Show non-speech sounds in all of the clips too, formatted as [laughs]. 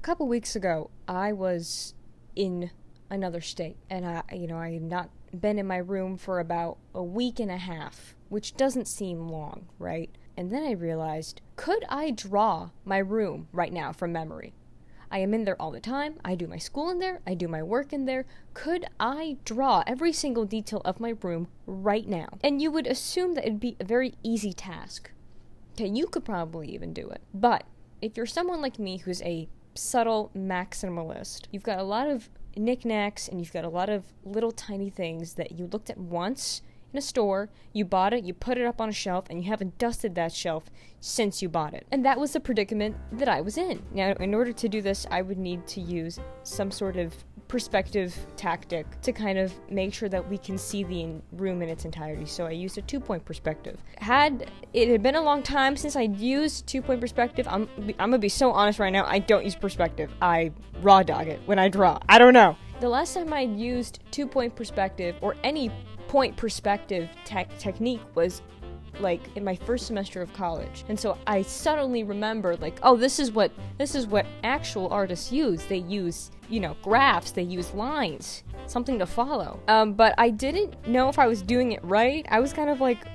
couple weeks ago, I was in another state, and I, you know, I had not been in my room for about a week and a half, which doesn't seem long, right? And then I realized, could I draw my room right now from memory? I am in there all the time. I do my school in there. I do my work in there. Could I draw every single detail of my room right now? And you would assume that it'd be a very easy task. Okay, you could probably even do it. But if you're someone like me who's a subtle maximalist, you've got a lot of knickknacks and you've got a lot of little tiny things that you looked at once in a store, you bought it, you put it up on a shelf, and you haven't dusted that shelf since you bought it. And that was the predicament that I was in. Now, in order to do this, I would need to use some sort of perspective tactic to kind of make sure that we can see the room in its entirety. So I used a two point perspective. Had it had been a long time since I'd used two point perspective, I'm, I'm gonna be so honest right now, I don't use perspective. I raw dog it when I draw. I don't know. The last time I used two point perspective or any point perspective te- technique was like in my first semester of college. And so i suddenly remembered like oh this is what this is what actual artists use. They use you know graphs they use lines something to follow. Um, but i didn't know if i was doing it right. I was kind of like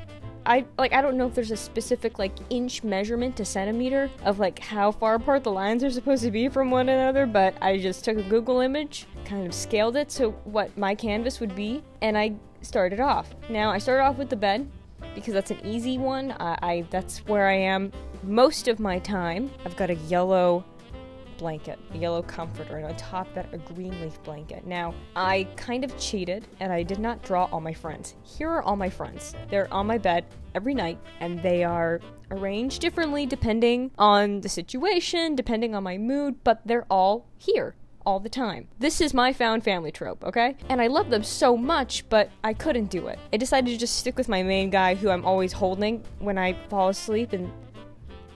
I like I don't know if there's a specific like inch measurement to centimeter of like how far apart the lines are supposed to be from one another, but I just took a Google image, kind of scaled it to what my canvas would be, and I started off. Now I started off with the bed because that's an easy one. I, I that's where I am most of my time. I've got a yellow blanket, a yellow comforter, and on top that a green leaf blanket. Now, I kind of cheated and I did not draw all my friends. Here are all my friends. They're on my bed every night and they are arranged differently depending on the situation, depending on my mood, but they're all here all the time. This is my found family trope, okay? And I love them so much, but I couldn't do it. I decided to just stick with my main guy who I'm always holding when I fall asleep, and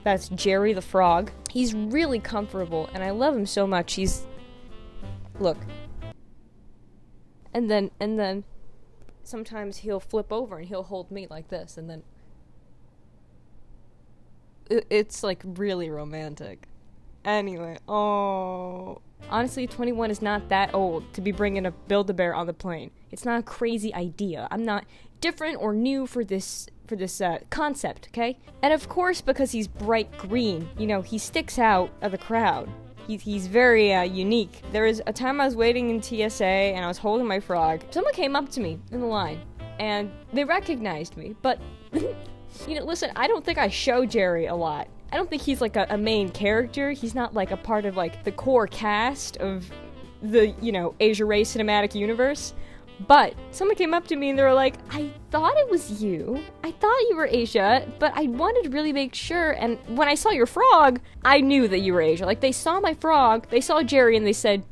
that's Jerry the frog. He's really comfortable, and I love him so much. He's. Look. And then, and then, sometimes he'll flip over and he'll hold me like this, and then. It's like really romantic. Anyway, oh. Honestly, 21 is not that old to be bringing a Build-A-Bear on the plane. It's not a crazy idea. I'm not different or new for this for this uh, concept, okay? And of course, because he's bright green, you know, he sticks out of the crowd. He, he's very uh, unique. There was a time I was waiting in TSA and I was holding my frog. Someone came up to me in the line and they recognized me, but [laughs] you know, listen, I don't think I show Jerry a lot. I don't think he's like a, a main character. He's not like a part of like the core cast of the, you know, Aisha Rae cinematic universe. But someone came up to me and they were like, I thought it was you. I thought you were Aisha, but I wanted to really make sure. And when I saw your frog, I knew that you were Aisha. Like, they saw my frog, they saw Jerry, and they said,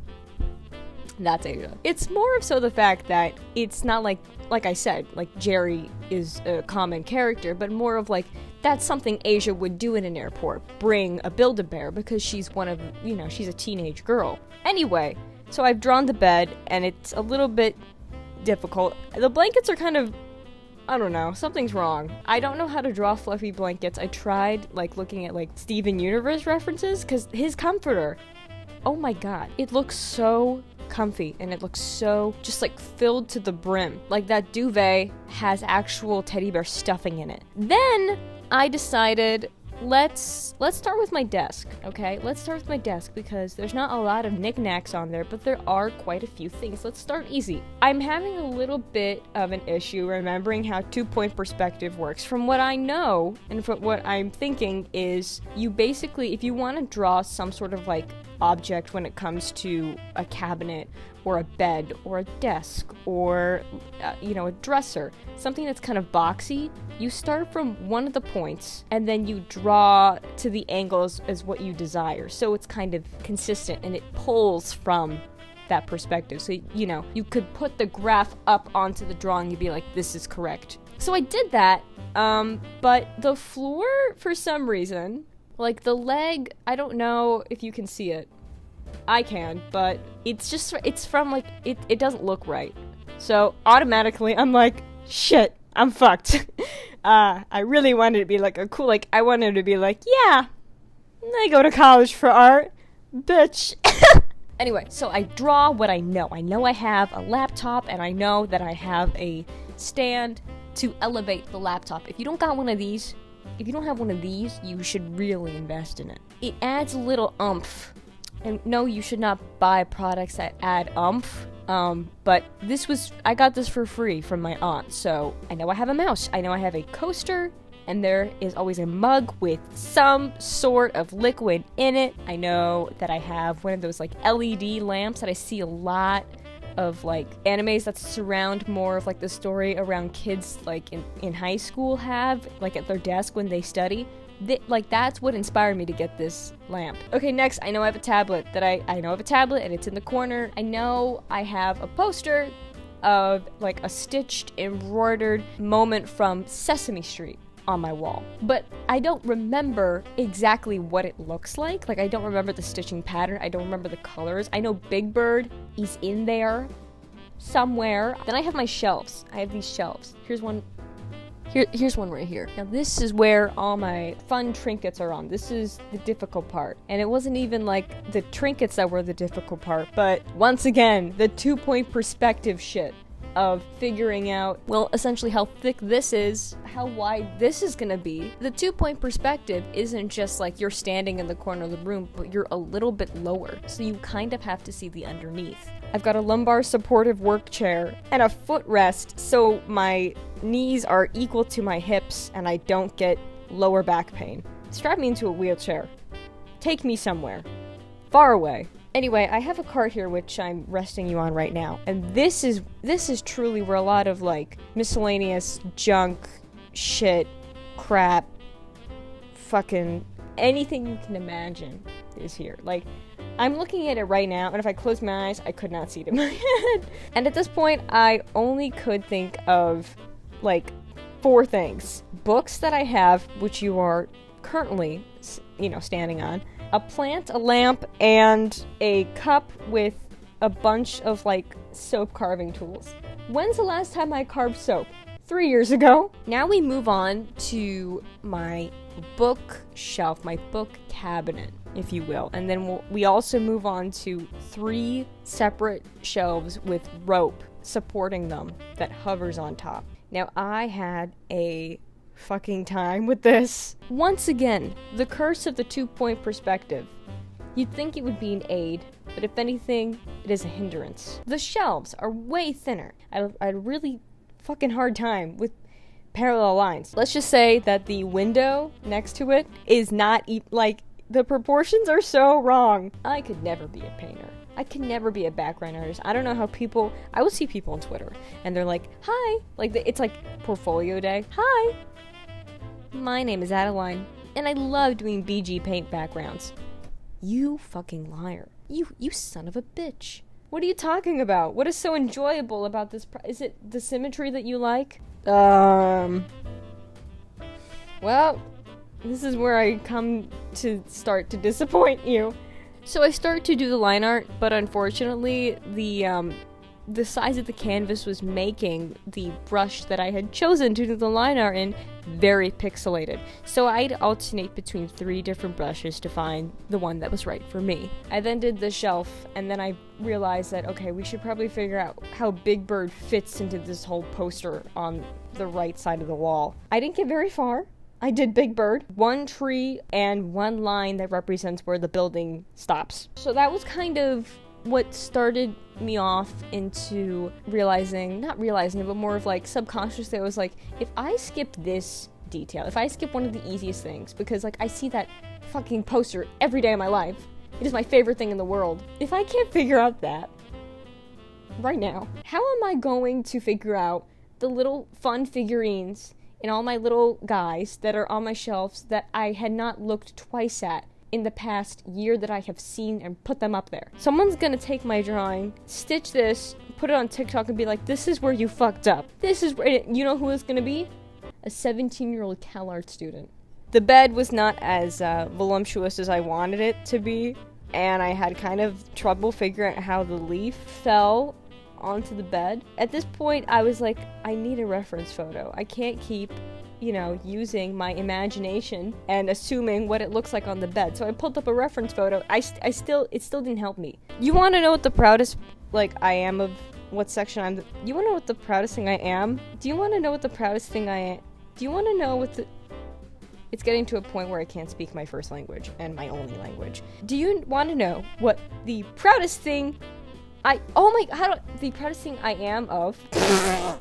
That's Aisha. It's more of so the fact that it's not like, like I said, like Jerry is a common character, but more of like, that's something Aisha would do in an airport bring a Build a Bear because she's one of, you know, she's a teenage girl. Anyway, so I've drawn the bed and it's a little bit difficult. The blankets are kind of I don't know, something's wrong. I don't know how to draw fluffy blankets. I tried like looking at like Steven Universe references cuz his comforter. Oh my god, it looks so comfy and it looks so just like filled to the brim. Like that duvet has actual teddy bear stuffing in it. Then I decided let's let's start with my desk okay? Let's start with my desk because there's not a lot of knickknacks on there but there are quite a few things. Let's start easy. I'm having a little bit of an issue remembering how two point perspective works. From what i know and from what i'm thinking is you basically if you want to draw some sort of like object when it comes to a cabinet or a bed or a desk or uh, you know a dresser something that's kind of boxy you start from one of the points and then you draw to the angles as what you desire. So it's kind of consistent and it pulls from that perspective. So you know you could put the graph up onto the drawing you'd be like this is correct. So i did that um, but the floor for some reason like the leg, I don't know if you can see it. I can, but it's just it's from like it it doesn't look right. So automatically I'm like, shit, I'm fucked. [laughs] uh I really wanted to be like a cool like I wanted to be like, yeah. I go to college for art, bitch. [laughs] anyway, so I draw what I know. I know I have a laptop and I know that I have a stand to elevate the laptop. If you don't got one of these, if you don't have one of these, you should really invest in it. It adds a little umph. And no, you should not buy products that add umph. Um, but this was, I got this for free from my aunt. So I know I have a mouse. I know I have a coaster and there is always a mug with some sort of liquid in it. I know that I have one of those like LED lamps that I see a lot of like animes that surround more of like the story around kids like in, in high school have like at their desk when they study Th- like that's what inspired me to get this lamp. Okay next i know i have a tablet that i i know i have a tablet and it's in the corner. I know i have a poster of like a stitched embroidered moment from sesame street on my wall. But I don't remember exactly what it looks like. Like, I don't remember the stitching pattern. I don't remember the colors. I know Big Bird is in there somewhere. Then I have my shelves. I have these shelves. Here's one. Here, here's one right here. Now, this is where all my fun trinkets are on. This is the difficult part. And it wasn't even like the trinkets that were the difficult part, but once again, the two point perspective shit of figuring out, well, essentially how thick this is, how wide this is gonna be. The two point perspective isn't just like you're standing in the corner of the room, but you're a little bit lower, so you kind of have to see the underneath. I've got a lumbar supportive work chair and a footrest so my knees are equal to my hips and I don't get lower back pain. Strap me into a wheelchair. Take me somewhere. Far away. Anyway, I have a cart here which I'm resting you on right now. And this is this is truly where a lot of like miscellaneous junk, shit, crap, fucking anything you can imagine is here. Like I'm looking at it right now, and if I close my eyes, I could not see it in my [laughs] head. And at this point, I only could think of like four things books that I have, which you are currently, you know, standing on, a plant, a lamp, and a cup with a bunch of like soap carving tools. When's the last time I carved soap? Three years ago. Now we move on to my bookshelf, my book cabinet, if you will. And then we'll, we also move on to three separate shelves with rope supporting them that hovers on top. Now, I had a fucking time with this. Once again, the curse of the two point perspective. You'd think it would be an aid, but if anything, it is a hindrance. The shelves are way thinner. I, I had a really fucking hard time with parallel lines. Let's just say that the window next to it is not e- like the proportions are so wrong. I could never be a painter. I can never be a background artist. I don't know how people. I will see people on Twitter and they're like, "Hi," like it's like portfolio day. Hi, my name is Adeline, and I love doing BG paint backgrounds. You fucking liar. You you son of a bitch. What are you talking about? What is so enjoyable about this? Pro- is it the symmetry that you like? Um. Well, this is where I come to start to disappoint you. So I start to do the line art, but unfortunately, the um, the size of the canvas was making the brush that I had chosen to do the line art in very pixelated. So I'd alternate between three different brushes to find the one that was right for me. I then did the shelf, and then I realized that okay, we should probably figure out how Big Bird fits into this whole poster on the right side of the wall. I didn't get very far. I did Big Bird, one tree, and one line that represents where the building stops. So that was kind of what started me off into realizing, not realizing it, but more of like subconsciously, I was like, if I skip this detail, if I skip one of the easiest things, because like I see that fucking poster every day of my life, it is my favorite thing in the world. If I can't figure out that right now, how am I going to figure out the little fun figurines and all my little guys that are on my shelves that I had not looked twice at in the past year that I have seen and put them up there. Someone's gonna take my drawing, stitch this, put it on TikTok, and be like, this is where you fucked up. This is where, you know who it's gonna be? A 17 year old CalArt student. The bed was not as uh, voluptuous as I wanted it to be, and I had kind of trouble figuring out how the leaf fell onto the bed. At this point, I was like, I need a reference photo. I can't keep you know, using my imagination and assuming what it looks like on the bed. So I pulled up a reference photo. I, st- I still, it still didn't help me. You want to know what the proudest, like, I am of what section I'm. The- you want to know what the proudest thing I am? Do you want to know what the proudest thing I am? Do you want to know what the. It's getting to a point where I can't speak my first language and my only language. Do you want to know what the proudest thing I oh my how do the proudest thing I am of? [laughs]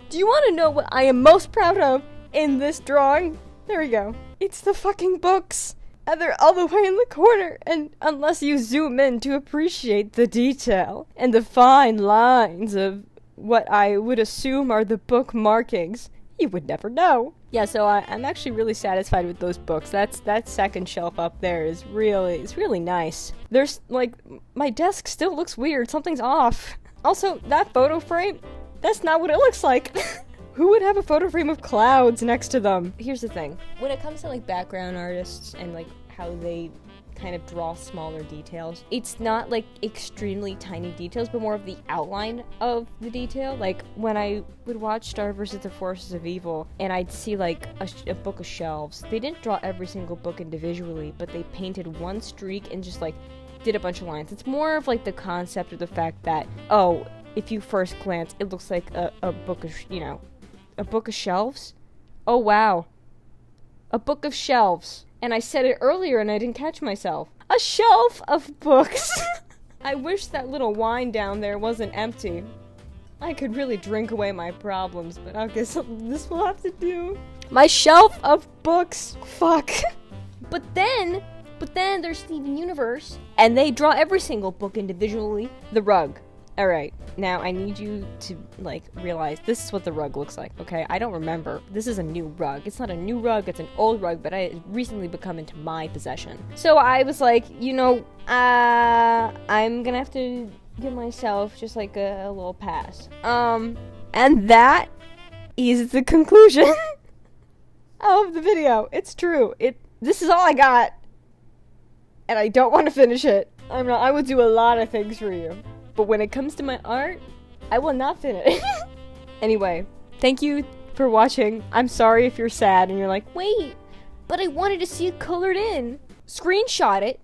do you want to know what I am most proud of in this drawing? There we go. It's the fucking books. And they're all the way in the corner, and unless you zoom in to appreciate the detail and the fine lines of what I would assume are the book markings, you would never know. Yeah, so I, I'm actually really satisfied with those books. That's that second shelf up there is really it's really nice. There's like my desk still looks weird. Something's off. Also, that photo frame, that's not what it looks like. [laughs] Who would have a photo frame of clouds next to them? Here's the thing. When it comes to like background artists and like how they kind of draw smaller details. It's not like extremely tiny details, but more of the outline of the detail. Like when I would watch Star vs. the Forces of Evil and I'd see like a, a, book of shelves, they didn't draw every single book individually, but they painted one streak and just like did a bunch of lines. It's more of like the concept of the fact that, oh, if you first glance, it looks like a, a book of, you know, a book of shelves. Oh wow. A book of shelves and I said it earlier and I didn't catch myself. A shelf of books. [laughs] I wish that little wine down there wasn't empty. I could really drink away my problems, but I guess this will have to do. My shelf of books. Fuck. [laughs] but then, but then there's Steven Universe, and they draw every single book individually. The rug. Alright, now I need you to, like, realize this is what the rug looks like, okay? I don't remember. This is a new rug. It's not a new rug, it's an old rug, but I recently become into my possession. So I was like, you know, uh, I'm gonna have to give myself just like a, a little pass. Um, and that is the conclusion [laughs] of the video. It's true. It, this is all I got. And I don't want to finish it. I'm not, I would do a lot of things for you. But when it comes to my art, I will not finish. [laughs] anyway, thank you for watching. I'm sorry if you're sad and you're like, wait, but I wanted to see it colored in. Screenshot it,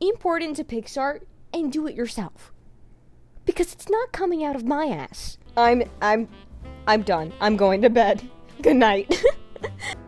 import it into PicsArt, and do it yourself. Because it's not coming out of my ass. I'm I'm I'm done. I'm going to bed. [laughs] Good night. [laughs]